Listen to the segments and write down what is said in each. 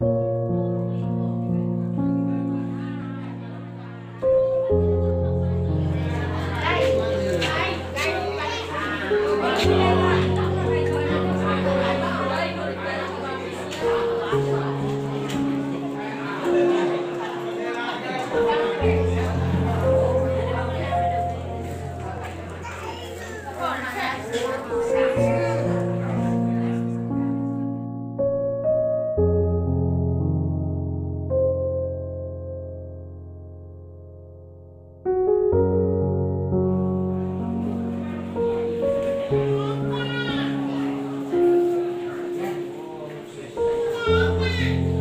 来来来！Amen.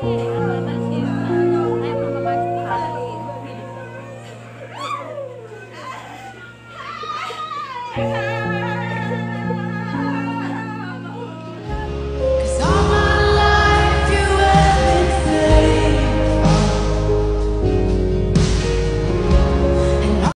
Yeah.